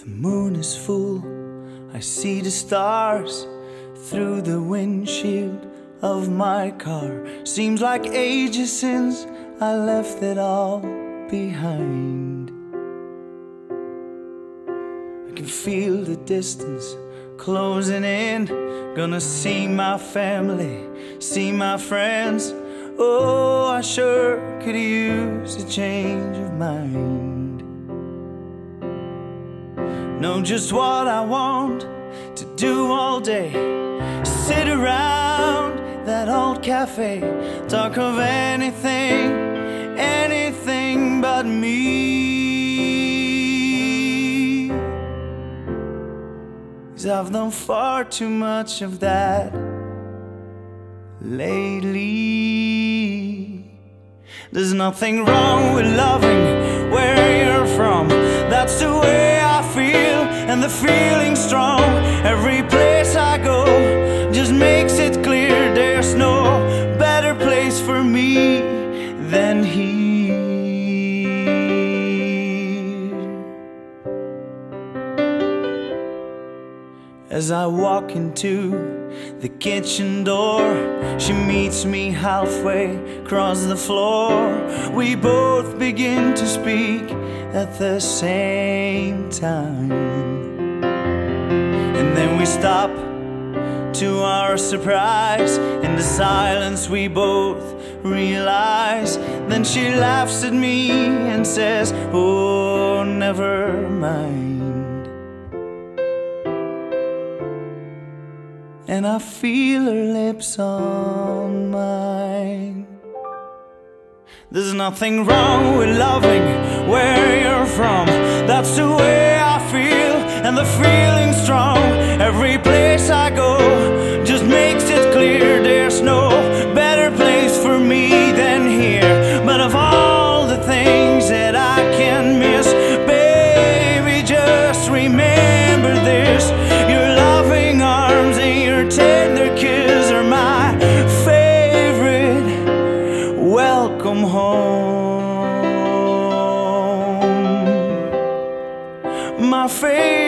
The moon is full, I see the stars through the windshield of my car. Seems like ages since I left it all behind. I can feel the distance closing in. Gonna see my family, see my friends. Oh, I sure could use a change of mind. Know just what I want to do all day. Sit around that old cafe, talk of anything, anything but me. Cause I've done far too much of that lately. There's nothing wrong with loving where you're from. That's I feel, and the feeling's strong. Every place I go just makes it clear there's no better place for me than here. As I walk into the kitchen door, she meets me halfway across the floor. We both begin to speak at the same time. We stop to our surprise. In the silence, we both realize. Then she laughs at me and says, Oh, never mind. and I feel her lips on mine. There's nothing wrong with loving where you're from. That's the way I feel, and the feeling's strong. Every place I go just makes it clear there's no better place for me than here. But of all the things that I can miss, baby, just remember this. Your loving arms and your tender kiss are my favorite welcome home. My favorite